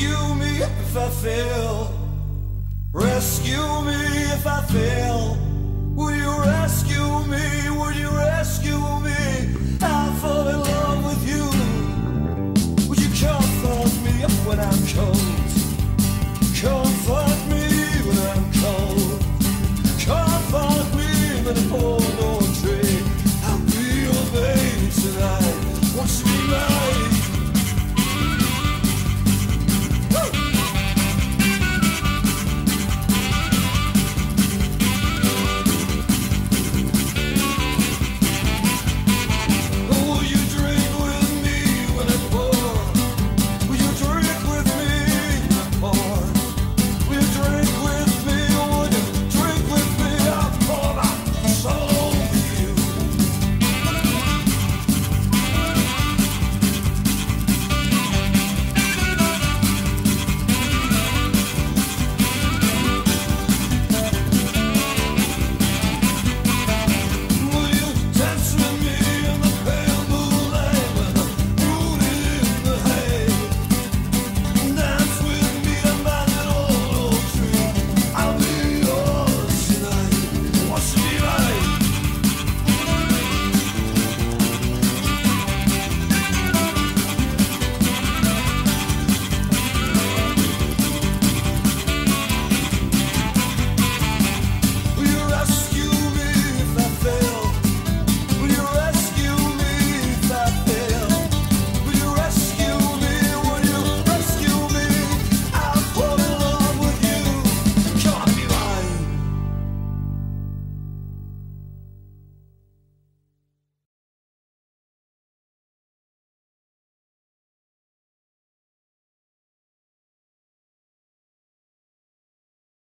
rescue me if I fail. Rescue me if I fail. Will you